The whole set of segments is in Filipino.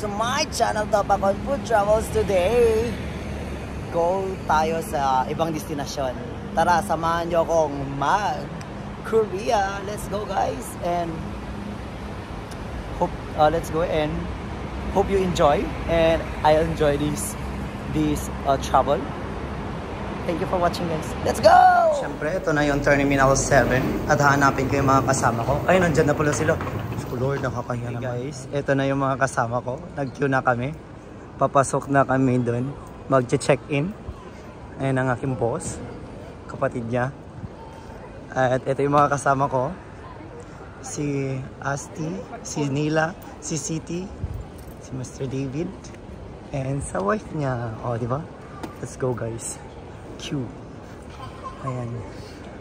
to my channel Topakon Food Travels today. Go tayo sa ibang destinasyon. Tara, samahan niyo akong mag Korea. Let's go guys and hope uh, let's go and hope you enjoy and I enjoy this this uh, travel. Thank you for watching guys. Let's go! Siyempre, ito na yung Terminal 7 at hanapin ko yung mga kasama ko. Ay, nandyan na pala sila. Oh Lord, nakakahiya naman. guys, ito na yung mga kasama ko. Nag-queue na kami. Papasok na kami doon. Mag-check-in. Ayan ang aking boss. Kapatid niya. At ito yung mga kasama ko. Si Asti, si Nila, si City, si Mr. David, and sa wife niya. O, di ba? Let's go guys. Q. Ayan.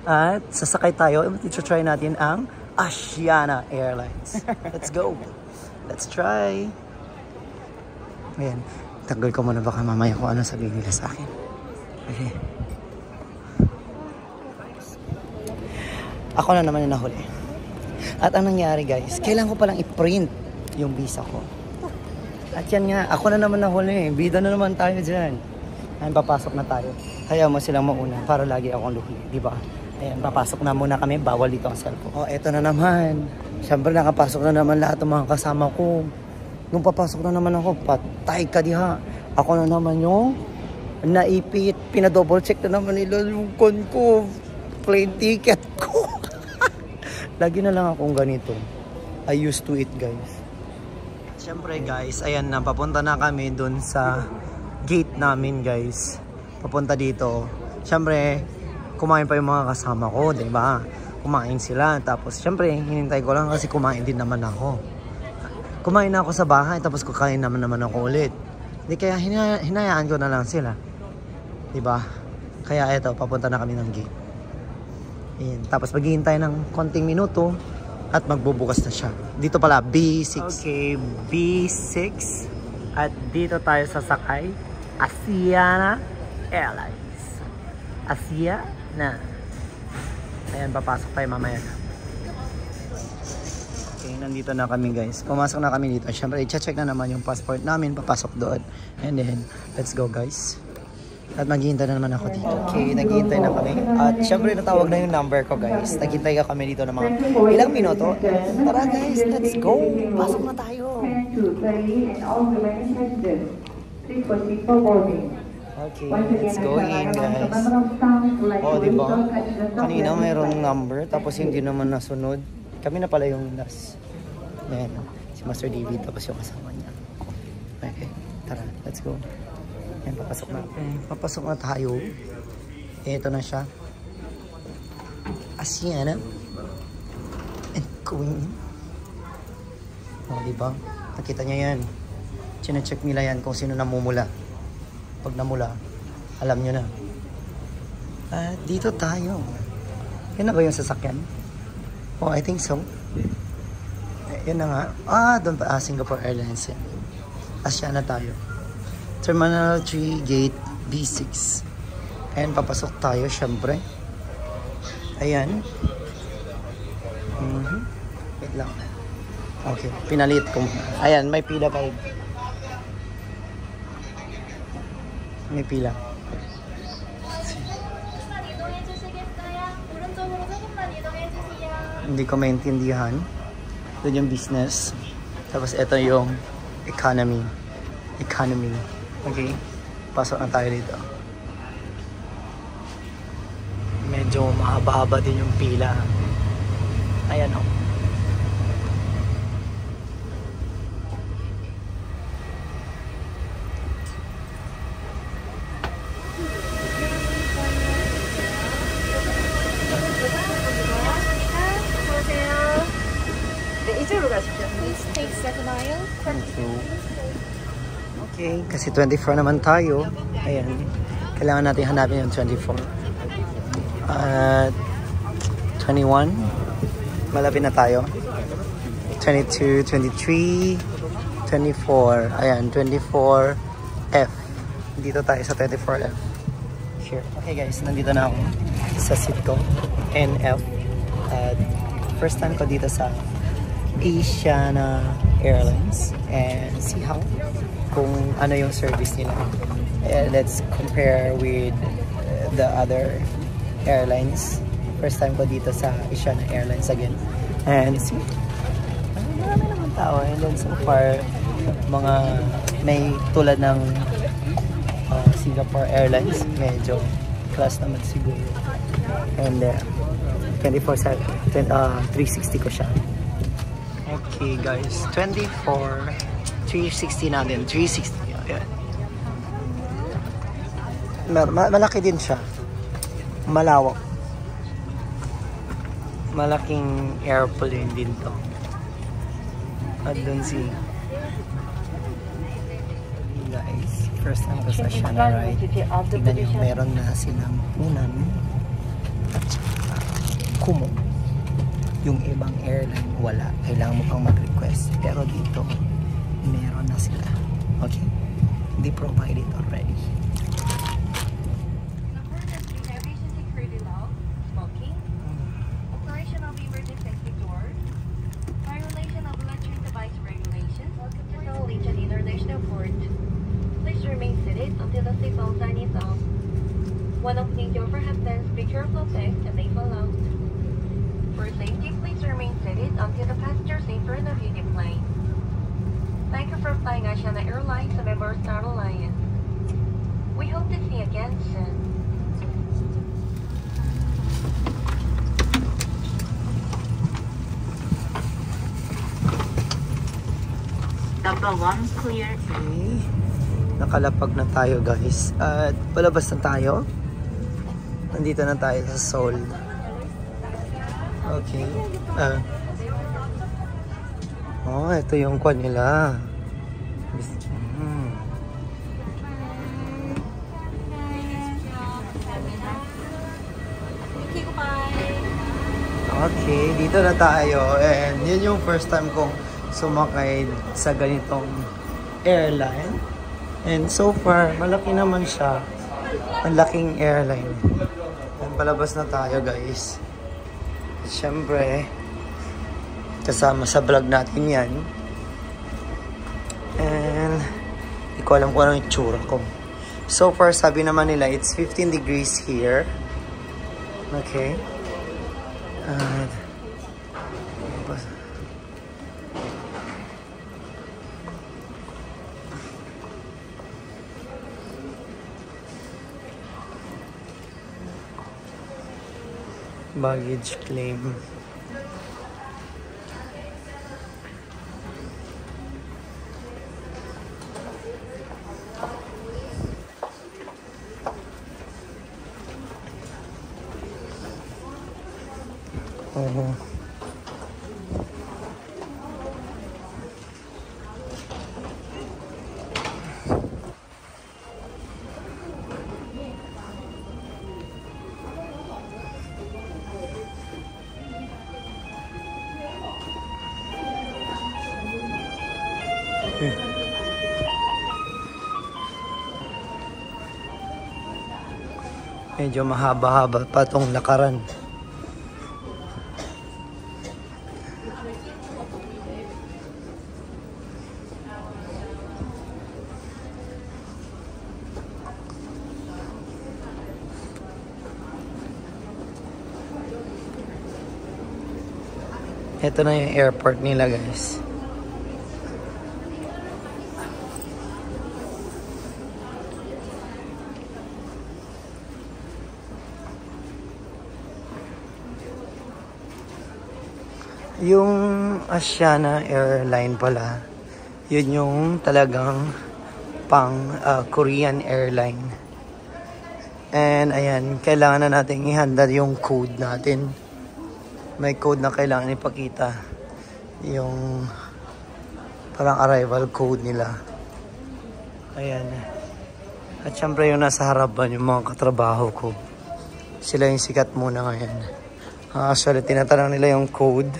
At sasakay tayo. I-try natin ang Asiana Airlines. Let's go. Let's try. Ayan. Tagal ko muna baka mamaya kung ano sabihin nila sa akin. Okay. Ako na naman yung nahuli. At ang nangyari guys, kailangan ko palang i-print yung visa ko. At yan nga, ako na naman nahuli. Bida na naman tayo dyan. Ayun, papasok na tayo. Kaya mo silang mauna para lagi akong luhuli, di ba? Ayan, papasok na muna kami. Bawal dito ang cellphone. Oh, eto na naman. Siyempre, nakapasok na naman lahat ng mga kasama ko. Nung papasok na naman ako, patay ka diha. Ako na naman yung naipit. Pinadouble check na naman nila yung con ko. Plane ticket ko. Lagi na lang akong ganito. I used to it, guys. Siyempre, guys, ayan na. Papunta na kami dun sa gate namin, guys. Papunta dito. Siyempre, kumain pa yung mga kasama ko, di ba? Kumain sila. Tapos, syempre, hinintay ko lang kasi kumain din naman ako. Kumain na ako sa bahay, tapos kukain naman naman ako ulit. Di kaya hinaya, hinayaan ko na lang sila. Di ba? Kaya eto, papunta na kami ng gate. Ayan. Tapos maghihintay ng konting minuto at magbubukas na siya. Dito pala, B6. Okay, B6. At dito tayo sasakay. Asiana Airlines. Asia na. Ayan, papasok tayo mamaya. Okay, nandito na kami guys. Pumasok na kami dito. Siyempre, i-check na naman yung passport namin. Papasok doon. And then, let's go guys. At maghihintay na naman ako dito. Okay, naghihintay na kami. At syempre, natawag na yung number ko guys. Naghihintay ka kami dito ng mga ilang minuto. Tara guys, let's go. Pasok na tayo. Okay, let's go in guys. Oh, di ba? Kanina mayroong number tapos hindi naman nasunod. Kami na pala yung last. Ayan, si Master David tapos yung kasama niya. Okay, tara, let's go. Ayan, papasok na. Papasok na tayo. Ito na siya. Asiana. And going in. Oh, di ba? Nakita niya yan. Chine-check nila yan kung sino namumula. Pag namula, alam nyo na. At dito tayo. Yan na ba yung sasakyan? Oh, I think so. Eh, Yan na nga. Ah, doon pa. Ah, Singapore Airlines yan. Asya na tayo. Terminal 3 Gate B6. Ayan, papasok tayo, syempre. Ayan. Mhm. Wait lang. Okay, pinalit ko. Ayan, may pila pa May pila. Hindi ko maintindihan. Doon yung business. Tapos ito yung economy. Economy. Okay. Pasok na tayo dito. Medyo mahaba-haba din yung pila. Kasi 24 naman tayo. Ayan. Kailangan natin hanapin yung 24. At 21. Malapit na tayo. 22, 23, 24. Ayan, 24F. Dito tayo sa 24F. Sure. Okay guys, nandito na ako sa seat ko. NF. At first time ko dito sa Asiana Airlines and see how kung ano yung service nila. And let's compare with the other airlines. First time ko dito sa Asiana Airlines again. And see, ah, marami naman tao. And then so far, mga may tulad ng uh, Singapore Airlines, medyo class naman siguro. And uh, 24 sa uh, 360 ko siya. Okay guys, 24 360 natin, 360. Ayan. Ma- ma- malaki din siya. Malawak. Malaking airplane din to. At dun si guys, first time ko sa Shana ride. Tignan nyo, meron na silang unan at saka kumo. Yung ibang airline, wala. Kailangan mo pang mag-request. Pero dito, meron na sila. Okay? They provided already. Asiana Airlines, a member of Star Alliance. We hope to see you again soon. Number one clear. Okay. Nakalapag na tayo guys. At palabas na tayo. Nandito na tayo sa Seoul. Okay. Ah. oh, ito yung kwan nila. Okay, dito na tayo. And yun yung first time kong sumakay sa ganitong airline. And so far, malaki naman siya. Ang laking airline. And palabas na tayo guys. Siyempre, kasama sa vlog natin yan. And, hindi ko alam kung anong itsura ko. So far, sabi naman nila, it's 15 degrees here. Okay. And, baggage claim. Oo. Medyo mahaba-haba pa tong lakaran. Ito na yung airport nila guys. Yung Asiana Airline pala, yun yung talagang pang ah, Korean airline. And ayan, kailangan na natin ihanda yung code natin. May code na kailangan ipakita. Yung parang arrival code nila. Ayan. At syempre yung nasa harapan yung mga katrabaho ko. Sila yung sikat muna ngayon. Ah, Actually, tinatanong nila yung code.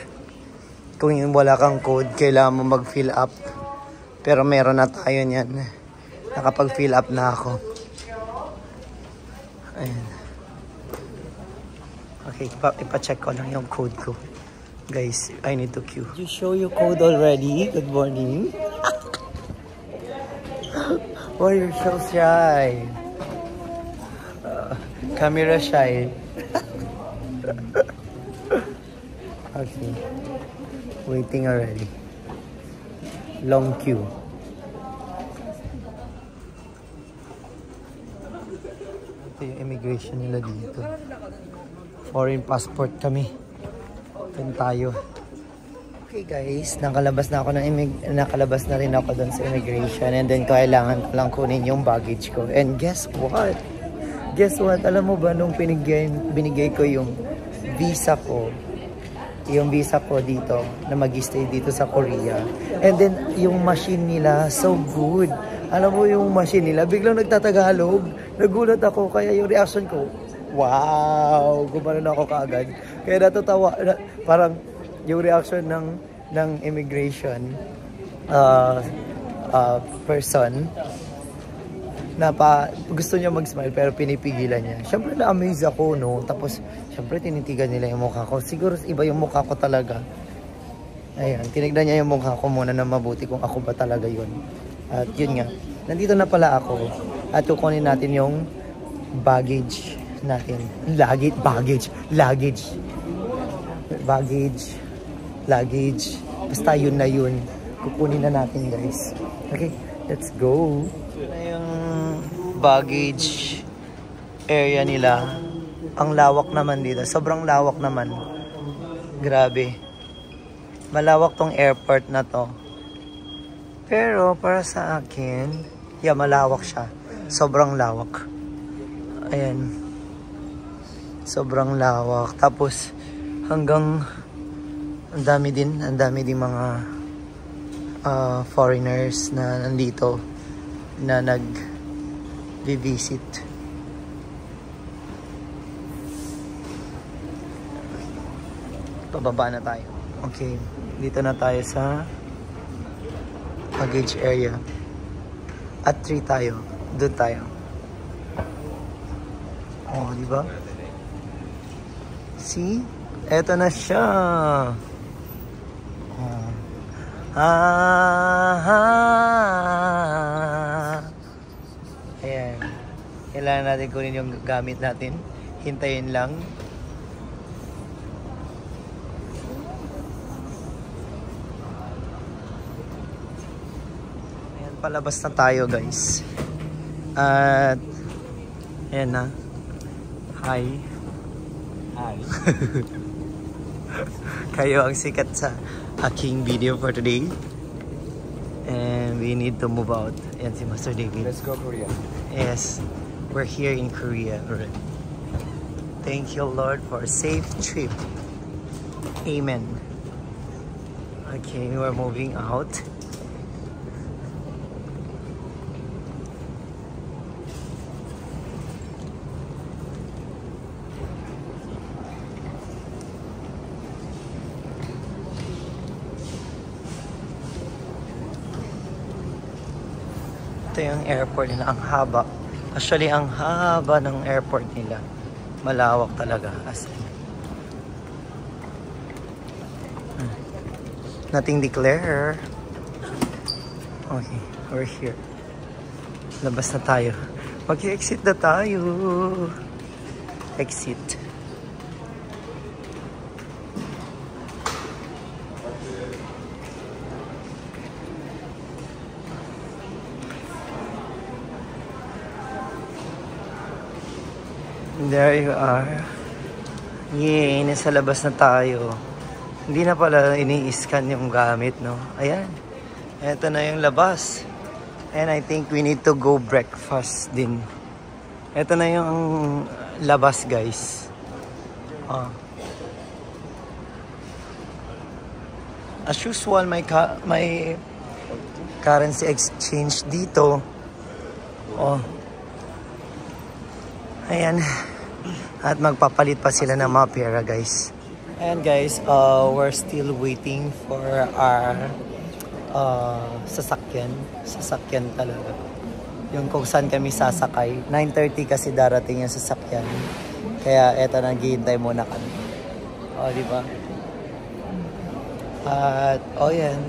Kung yung wala kang code, kailangan mo mag-fill up. Pero meron na tayo niyan. Nakapag-fill up na ako. Ayan. Okay, ipa- ipa-check ko lang yung code ko. Guys, I need to queue. You show your code already? Good morning. Why you're so shy? Uh, camera shy. okay. Waiting already. Long queue. Ito yung immigration nila dito. Foreign passport kami. Doon tayo. Okay guys, nakalabas na ako ng immig- nakalabas na rin ako doon sa immigration and then kailangan lang kunin yung baggage ko. And guess what? Guess what? Alam mo ba nung pinigay, binigay ko yung visa ko, yung visa ko dito na mag-stay dito sa Korea. And then yung machine nila so good. Alam mo yung machine nila, biglang nagtatagalog. Nagulat ako kaya yung reaction ko, wow, gumanon ako kaagad. Kaya natatawa, na, parang yung reaction ng ng immigration uh, uh, person na pa gusto niya mag-smile pero pinipigilan niya. Siyempre na-amaze ako, no? Tapos, siyempre tinitigan nila yung mukha ko. Siguro iba yung mukha ko talaga. Ayan, tinignan niya yung mukha ko muna na mabuti kung ako ba talaga yun. At yun nga, nandito na pala ako at kukunin natin yung baggage natin. Luggage, baggage, luggage. Baggage, luggage. Basta yun na yun. Kukunin na natin guys. Okay, let's go. Yung baggage area nila. Ang lawak naman dito. Sobrang lawak naman. Grabe. Malawak tong airport na to. Pero para sa akin, yeah, malawak siya. Sobrang lawak. Ayan. Sobrang lawak. Tapos hanggang ang dami din, ang dami din mga uh, foreigners na nandito na nag visit pababa na tayo. Okay dito na tayo sa baggage area. At 3 tayo. Doon tayo. Oh di ba see eto na siya oh. Ah, ah, Ayan. Kailangan natin kunin yung gamit natin. Hintayin lang. Ayan, palabas na tayo guys. At, ayan na. Hi. Hi. Kayo ang sikat sa aking video for today. And we need to move out. Ayan si Master David. Let's go Korea. Yes, we're here in Korea already. Thank you, Lord, for a safe trip. Amen. Okay, we're moving out. Yung airport nila. Ang haba. Actually, ang haba ng airport nila. Malawak talaga. As in. Hmm. Nothing declare. Okay, we're here. Labas na tayo. Mag-exit na tayo. Exit. There you are. Yay, nasa labas na tayo. Hindi na pala ini-scan yung gamit, no? Ayan. Ito na yung labas. And I think we need to go breakfast din. Ito na yung labas, guys. Ah. As usual, may, ka may currency exchange dito. Oh. Ayan. At magpapalit pa sila ng mga pera, guys. Ayan, guys. Uh, we're still waiting for our uh, sasakyan. Sasakyan talaga. Yung kung saan kami sasakay. 9.30 kasi darating yung sasakyan. Kaya eto, naghihintay muna kami. O, di ba? At, oh yan.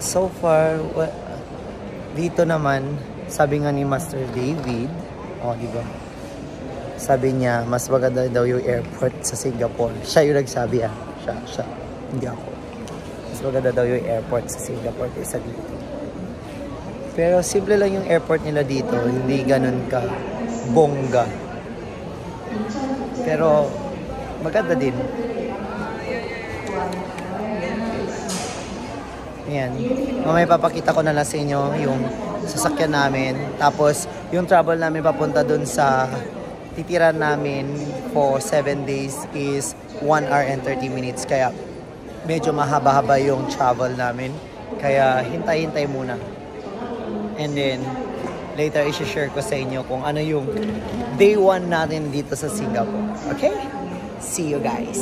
So far, dito naman, sabi nga ni Master David, oh, di ba? Sabi niya, mas maganda daw yung airport sa Singapore. Siya yung nagsabi ah. Siya, siya. Hindi ako. Mas maganda daw yung airport sa Singapore kaysa dito. Pero simple lang yung airport nila dito. Hindi ganun ka bongga. Pero maganda din. Ayan. Mamaya papakita ko na lang sa inyo yung sasakyan namin. Tapos, yung travel namin papunta dun sa titira namin for 7 days is 1 hour and 30 minutes. Kaya, medyo mahaba-haba yung travel namin. Kaya, hintay-hintay muna. And then, later isi-share ko sa inyo kung ano yung day 1 natin dito sa Singapore. Okay? See you guys!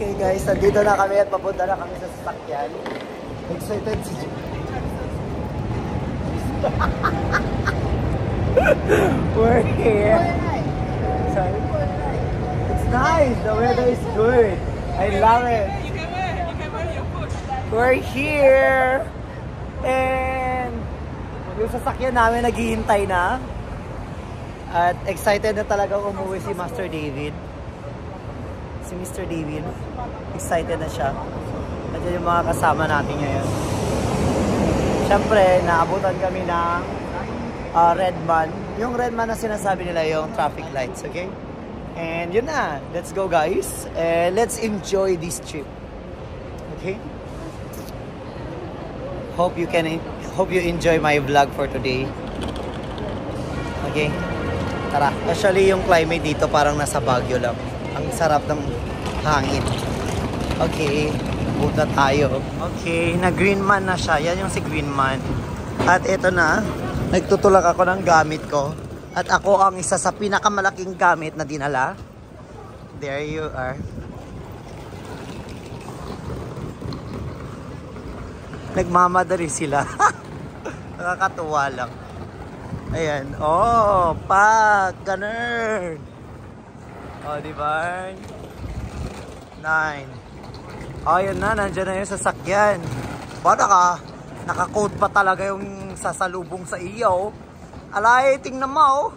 Okay guys, nandito na kami at papunta na kami sa sasakyan. Excited si Jun. We're here. Sorry. It's nice. The weather is good. I love it. We're here. And yung sasakyan namin naghihintay na. At excited na talaga umuwi si Master David. Si Mr. David. Excited na siya. At yun yung mga kasama natin ngayon. Siyempre, naabutan kami ng uh, Redman. Yung Redman na sinasabi nila yung traffic lights, okay? And yun na. Let's go guys. And let's enjoy this trip. Okay? Hope you can hope you enjoy my vlog for today. Okay? Tara. Actually, yung climate dito parang nasa Baguio lang. Ang sarap ng hangin. Okay. Punta tayo. Okay. Na-green man na siya. Yan yung si green man. At ito na. Nagtutulak ako ng gamit ko. At ako ang isa sa pinakamalaking gamit na dinala. There you are. Nagmamadali sila. Nakakatuwa lang. Ayan. Oh, pak! Ganun! Oh, di ba? Nine. Oh, yun na. Nandiyan na yung sasakyan. Bada ka. Nakakoat pa talaga yung sasalubong sa iyo. Alay, tingnan mo.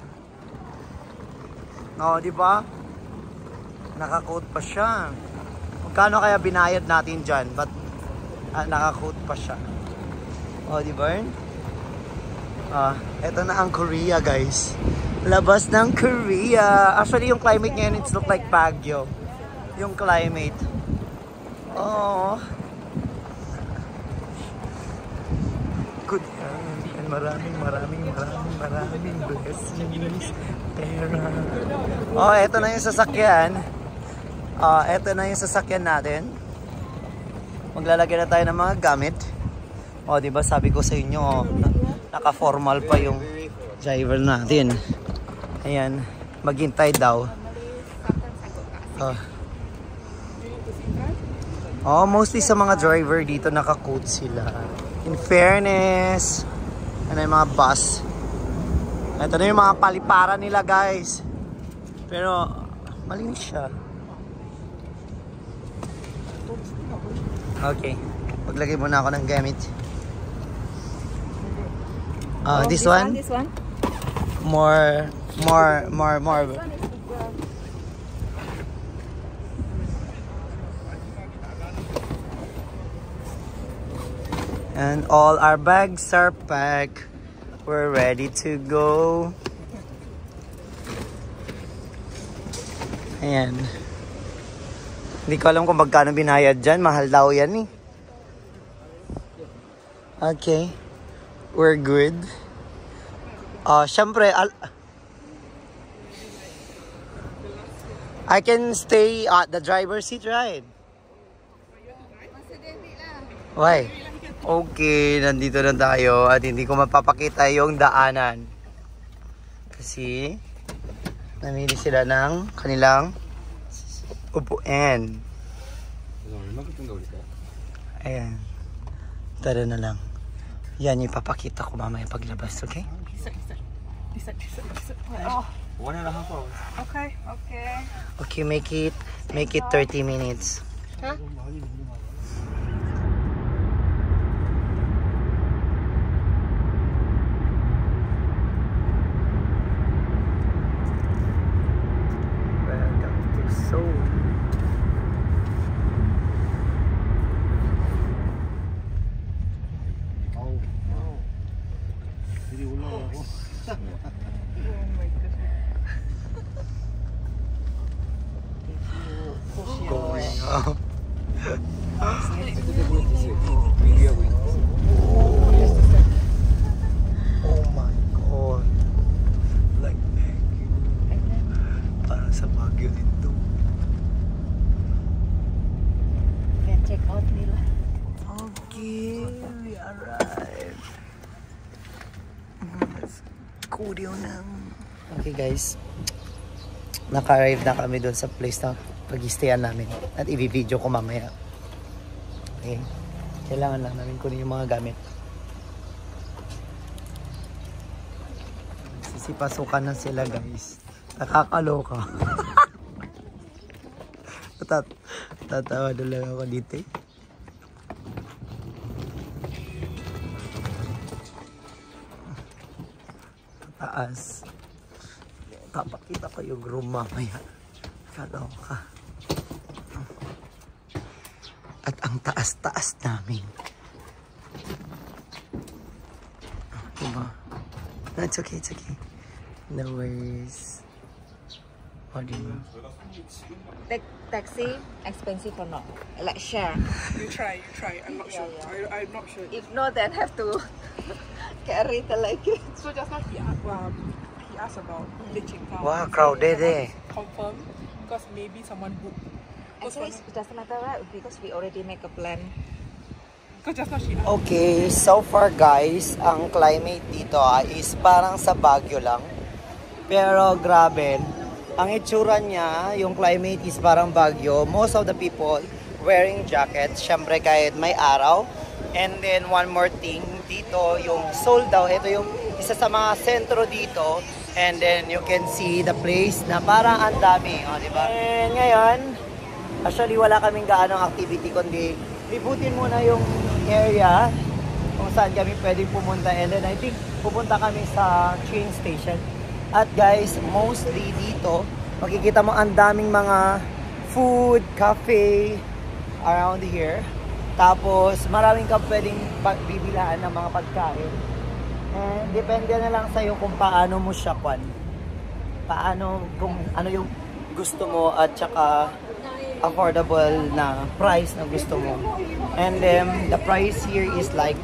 Oh, di ba? Nakakoat pa siya. Magkano kaya binayad natin dyan? But, ah, nakakoat pa siya. Oh, di ba? Ah, eto na ang Korea, guys. Labas ng Korea. Actually, yung climate ngayon, it's look like Baguio. Yung climate. Oh. Good yan. Maraming, maraming, maraming, maraming blessings. Pera. Oh, eto na yung sasakyan. Ah, eto na yung sasakyan natin. Maglalagay na tayo ng mga gamit. O, di ba sabi ko sa inyo, na- naka-formal pa yung driver natin. Ayan, maghintay daw. Oh. Oh, mostly sa mga driver dito naka-coat sila. In fairness, ano yung mga bus. Ito na yung mga paliparan nila, guys. Pero, malinis siya. Okay. Paglagay muna ako ng gamit. Ah, this, one? This one? More, more, more, more. And all our bags are packed. We're ready to go. Ayan. Hindi ko alam kung magkano binayad dyan. Mahal daw yan eh. Okay. We're good. Ah, syempre, al- I can stay at the driver's seat, right? Why? Okay, nandito na tayo at hindi ko mapapakita yung daanan. Kasi, namili sila ng kanilang upuan. Ayan. Tara na lang. Yan yung ipapakita ko mamaya paglabas, okay? One and a half hours. Okay, okay. Okay, make it make it 30 minutes. So, soul. Guys, naka-arrive na kami doon sa place na pag-stayan namin at i-video ko mamaya. Okay, kailangan lang namin kunin yung mga gamit. Sisipasukan na sila guys. Nakakaloka. Tat tatawa na lang ako dito eh. taas. Papakita ko yung room mamaya. Kaloka. At ang taas-taas namin. Diba? No, it's okay, it's okay. No worries. O, diba? Take taxi, expensive or not? Like share. You try, you try. I'm not sure. Yeah, I, I'm not sure. If not, then have to carry the luggage. So just now he asked, um, he asked about Lichin Town. Wow, crowded eh. Confirm because maybe someone booked. Actually, it doesn't matter, right? Because we already make a plan. because just now she asked. Okay, so far guys, ang climate dito ah, is parang sa Baguio lang. Pero grabe, ang itsura niya, yung climate is parang Baguio. Most of the people wearing jackets, syempre kahit may araw. And then one more thing, dito yung Seoul daw, ito yung isa sa mga sentro dito. And then you can see the place na parang ang dami, oh, di ba? And ngayon, Actually, wala kaming gaanong activity, kundi libutin muna yung area kung saan kami pwedeng pumunta. And then I think pupunta kami sa train station. At guys, mostly dito, makikita mo ang daming mga food, cafe around here. Tapos, maraming ka pwedeng bibilaan ng mga pagkain. And depende na lang sa'yo kung paano mo siya kwan. Paano, kung ano yung gusto mo at saka affordable na price na gusto mo. And then, the price here is like,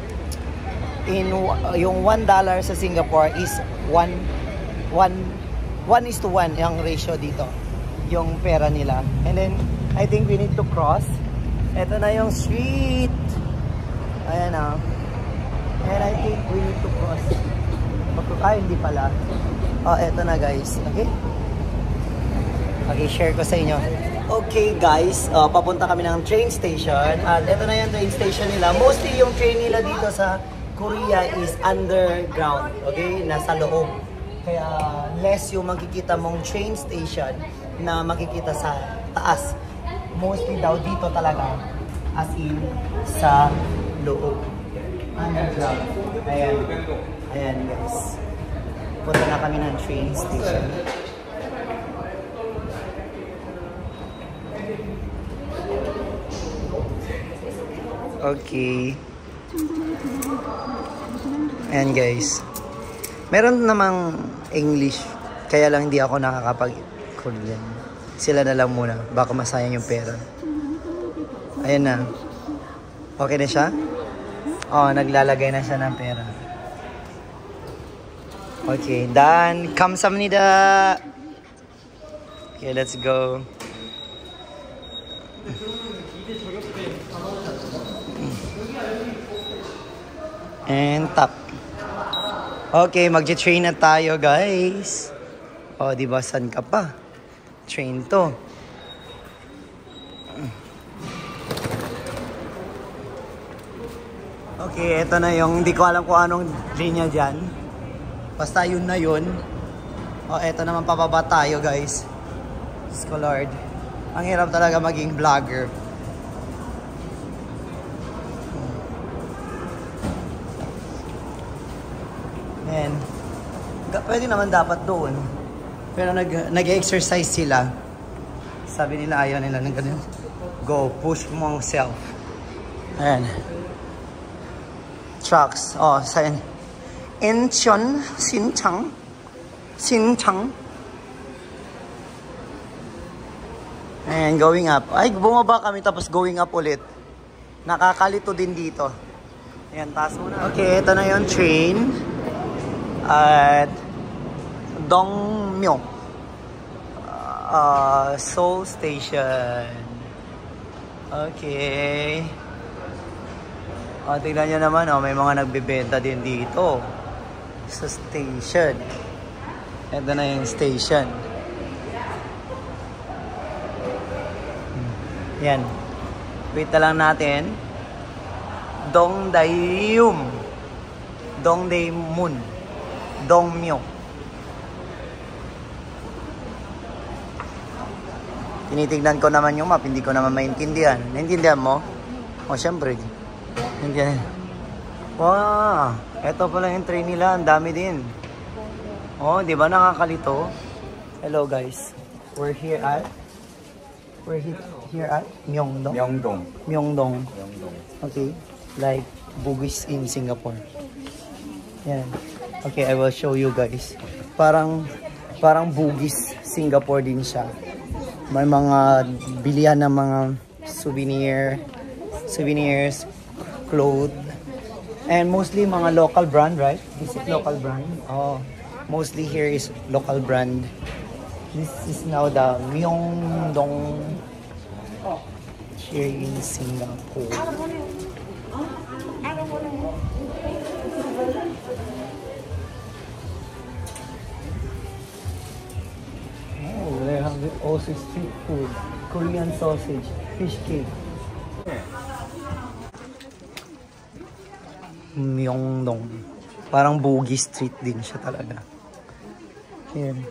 in yung $1 sa Singapore is 1 1 1 is to 1 yung ratio dito. Yung pera nila. And then, I think we need to cross. Ito na yung street. Ayan na. And I think we need to cross. Ay, hindi pala. Oh, eto na guys. Okay? Okay, share ko sa inyo. Okay guys, uh, papunta kami ng train station. At ito na yung train station nila. Mostly yung train nila dito sa Korea is underground. Okay? Nasa loob. Kaya less yung makikita mong train station na makikita sa taas. Mostly daw dito talaga. As in, sa loob. Ayan. Ayan guys. Punta na kami ng train station. Okay. Ayan guys. Meron namang English. Kaya lang hindi ako nakakapag-Korean. Sila na lang muna. Baka masayang yung pera. Ayan na. Okay na siya? Oh, naglalagay na siya ng pera. Okay, done. Kamsamnida. Okay, let's go. And tap. Okay, magje-train na tayo, guys. O, di ba, san ka pa? Train to. Okay, ito na yung, hindi ko alam kung anong linya dyan. Basta yun na yun. O, eto naman pababa tayo, guys. Diyos ko, Lord. Ang hirap talaga maging vlogger. Ga- pwede naman dapat doon. Pero nag, nag-exercise sila. Sabi nila ayaw nila ng ganun. Go, push mo self. Ayan. Trucks. Oh, sa Incheon, Sinchang. Sinchang. Ayan, going up. Ay, bumaba kami tapos going up ulit. Nakakalito din dito. Ayan, taas muna. Okay, ito na yung train. At Dongmyo. Uh, Seoul Station. Okay. O, tingnan nyo naman, oh, may mga nagbebenta din dito. Sa station. Ito na yung station. Yan. Wait na lang natin. Dongdaeum. Dongdaemun. Dongmyo. Tinitignan ko naman yung map, hindi ko naman maintindihan. Naintindihan mo? O, syempre. Okay. Wow! Ito pala yung train nila. Ang dami din. Oh, di ba nakakalito? Hello guys. We're here at We're here, here at Myeongdong. Myeongdong. Myeongdong. Myeongdong. Okay. Like Bugis in Singapore. Yan. Okay, I will show you guys. Parang parang Bugis Singapore din siya. May mga bilihan ng mga souvenir souvenirs clothes, and mostly mga local brand, right? This is local brand? Oh, mostly here is local brand. This is now the Myeongdong here in Singapore. Oh, they have also street food, Korean sausage, fish cake. Myeongdong. Parang bogey street din siya talaga. Ayan.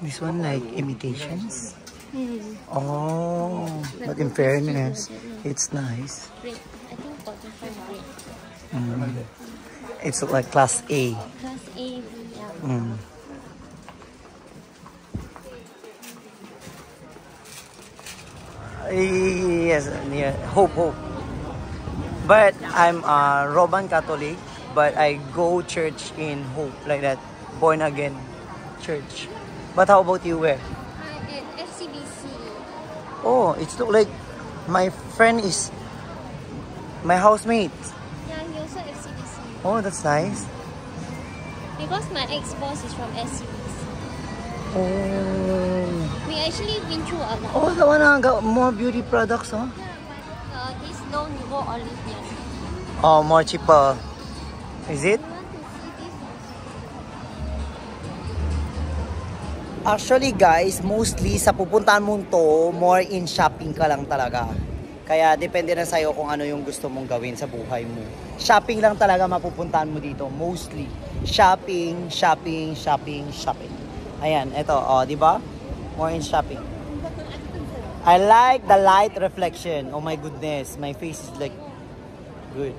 This one like imitations? Mm. Oh, but in fairness, it's nice. Mm. It's like class A. Class A, yeah. Mm. Yes, yeah, hope, hope. But I'm a Roman Catholic, but I go church in Hope, like that, born again church. But how about you? Where? Uh, at FCBC. Oh, it's look like my friend is my housemate. Yeah, he also FCBC. Oh, that's nice. Because my ex-boss is from SCBC. Oh, We actually been through a lot. oh, the one na got more beauty products, huh? Uh, this no Nouveau Olive. Oh, more cheaper. Is it? Actually guys, mostly sa pupuntahan mo to, more in shopping ka lang talaga. Kaya depende na sa'yo kung ano yung gusto mong gawin sa buhay mo. Shopping lang talaga mapupuntahan mo dito, mostly. Shopping, shopping, shopping, shopping. Ayan, eto, oh, di ba? More in shopping. I like the light reflection. Oh my goodness, my face is like good.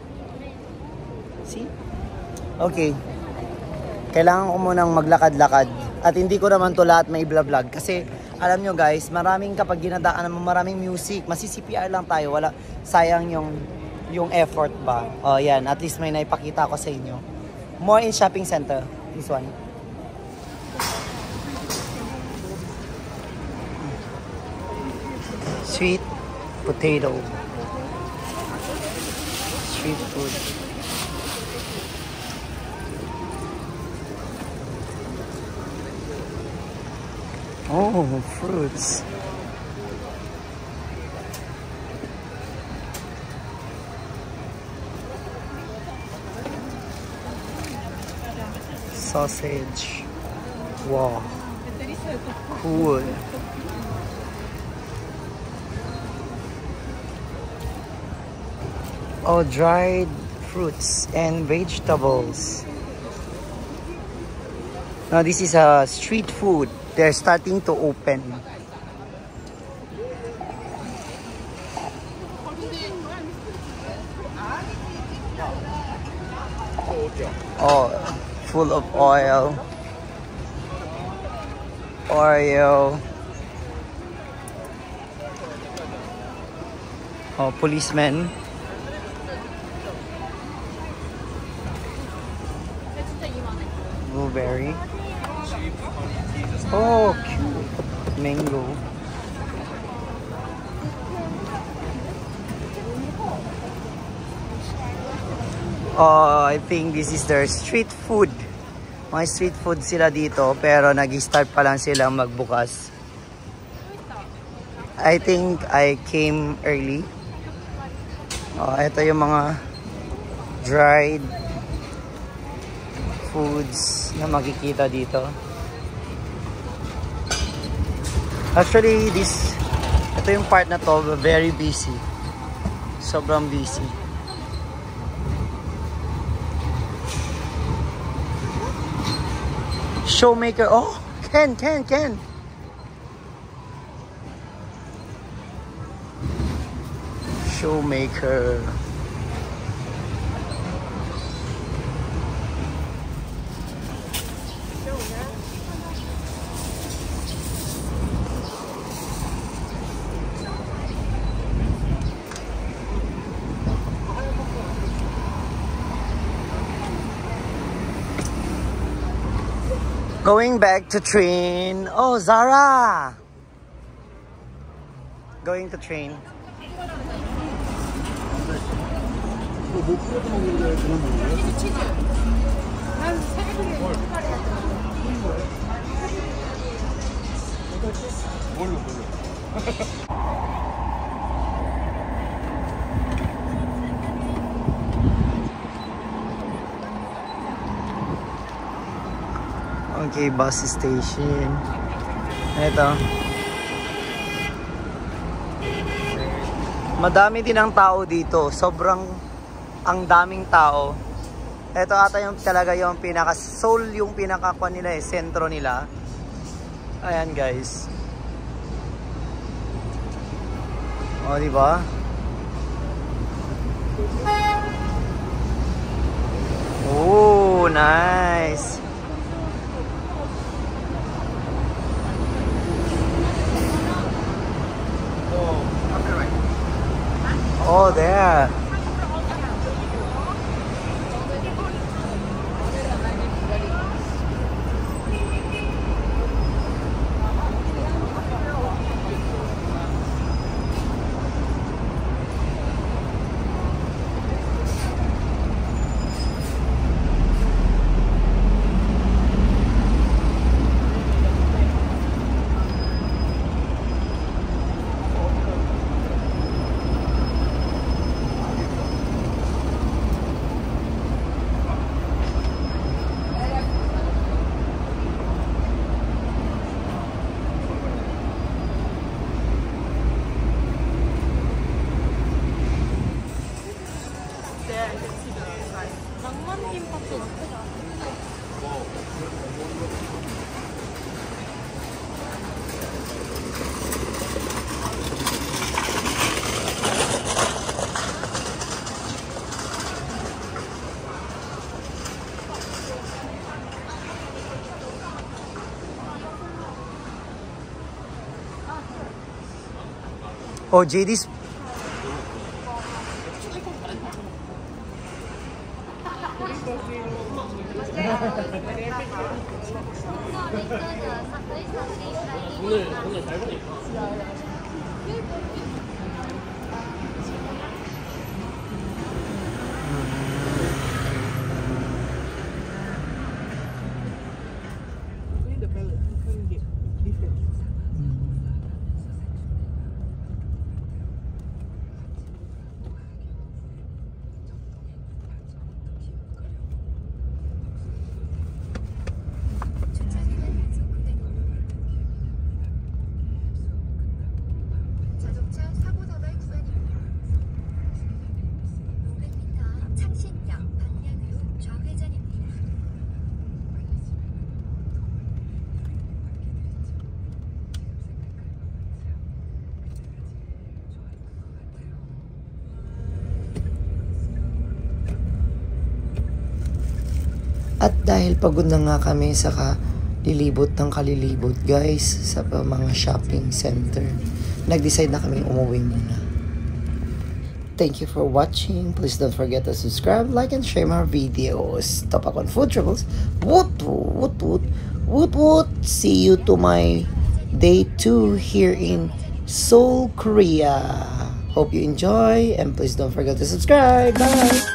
See? Okay. kailangan ko munang maglakad-lakad. At hindi ko naman to lahat may vlog kasi alam nyo guys, maraming kapag ginadaan naman maraming music, masi-CPR lang tayo, wala sayang yung yung effort ba. Oh, yan, at least may naipakita ko sa inyo. More in shopping center, this one. Sweet potato. Street food. Oh, fruits. Sausage. Wow. Cool. Oh, dried fruits and vegetables. Now this is a street food. They're starting to open. Oh, full of oil. Oreo. Oh, policeman. Blueberry. Oh, cute. Mango. Oh, I think this is their street food. Mga street food sila dito, pero nag-start pa lang silang magbukas. I think I came early. Oh, ito yung mga dried foods na makikita dito. Actually, this ito yung part na to, very busy. Sobrang busy. Showmaker. Oh, Ken, Ken, Ken. Showmaker. Going back to train. Oh, Zara. Going to train. Okay, bus station. Ito. Madami din ang tao dito. Sobrang ang daming tao. Ito ata yung talaga yung pinaka soul yung pinaka kwan nila eh, sentro nila. Ayan guys. O, di ba? Oh, nice. Oh, Oh, At dahil pagod na nga kami sa kalilibot ng kalilibot guys sa mga shopping center, nag-decide na kami umuwi muna. Thank you for watching. Please don't forget to subscribe, like, and share my videos. Topak on Food Troubles. Woot, woot, woot, woot, woot. See you to my day 2 here in Seoul, Korea. Hope you enjoy, and please don't forget to subscribe. Bye!